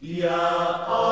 Yeah.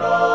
throne.